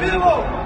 Vivo!